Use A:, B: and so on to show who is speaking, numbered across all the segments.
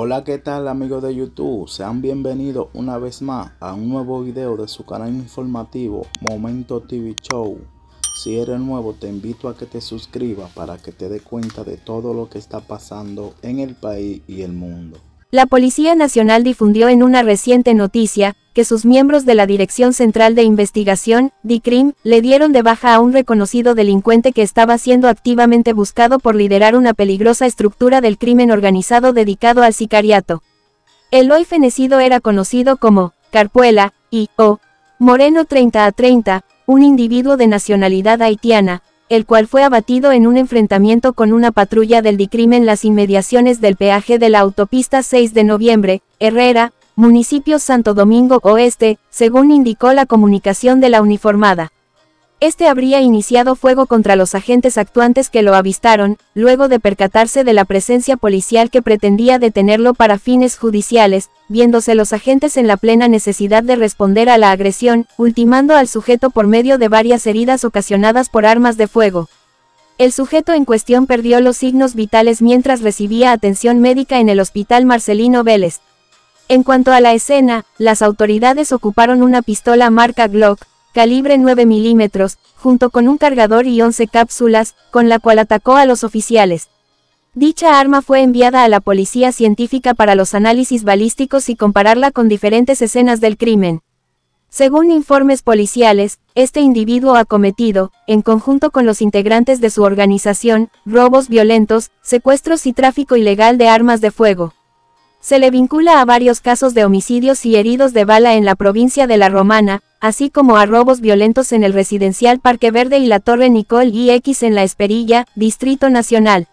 A: Hola, ¿qué tal amigos de YouTube? Sean bienvenidos una vez más a un nuevo video de su canal informativo Momento TV Show. Si eres nuevo te invito a que te suscribas para que te dé cuenta de todo lo que está pasando en el país y el mundo.
B: La Policía Nacional difundió en una reciente noticia, que sus miembros de la Dirección Central de Investigación, DICRIM, le dieron de baja a un reconocido delincuente que estaba siendo activamente buscado por liderar una peligrosa estructura del crimen organizado dedicado al sicariato. El hoy fenecido era conocido como Carpuela y O. Moreno 30 a 30, un individuo de nacionalidad haitiana, el cual fue abatido en un enfrentamiento con una patrulla del DICRIM en las inmediaciones del peaje de la autopista 6 de noviembre, Herrera, municipio Santo Domingo Oeste, según indicó la comunicación de la uniformada. Este habría iniciado fuego contra los agentes actuantes que lo avistaron, luego de percatarse de la presencia policial que pretendía detenerlo para fines judiciales, viéndose los agentes en la plena necesidad de responder a la agresión, ultimando al sujeto por medio de varias heridas ocasionadas por armas de fuego. El sujeto en cuestión perdió los signos vitales mientras recibía atención médica en el Hospital Marcelino Vélez. En cuanto a la escena, las autoridades ocuparon una pistola marca Glock, calibre 9 milímetros, junto con un cargador y 11 cápsulas, con la cual atacó a los oficiales. Dicha arma fue enviada a la policía científica para los análisis balísticos y compararla con diferentes escenas del crimen. Según informes policiales, este individuo ha cometido, en conjunto con los integrantes de su organización, robos violentos, secuestros y tráfico ilegal de armas de fuego. Se le vincula a varios casos de homicidios y heridos de bala en la provincia de La Romana, así como a robos violentos en el residencial Parque Verde y la Torre Nicole X en La Esperilla, Distrito Nacional.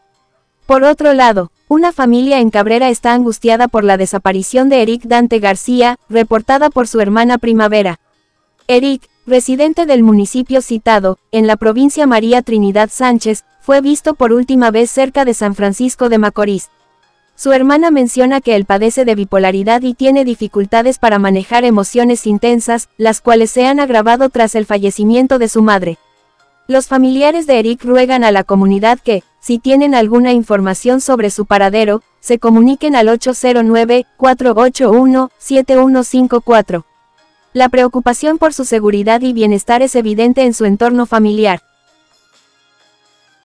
B: Por otro lado, una familia en Cabrera está angustiada por la desaparición de Eric Dante García, reportada por su hermana Primavera. Eric, residente del municipio citado, en la provincia María Trinidad Sánchez, fue visto por última vez cerca de San Francisco de Macorís. Su hermana menciona que él padece de bipolaridad y tiene dificultades para manejar emociones intensas, las cuales se han agravado tras el fallecimiento de su madre. Los familiares de Eric ruegan a la comunidad que, si tienen alguna información sobre su paradero, se comuniquen al 809-481-7154. La preocupación por su seguridad y bienestar es evidente en su entorno familiar.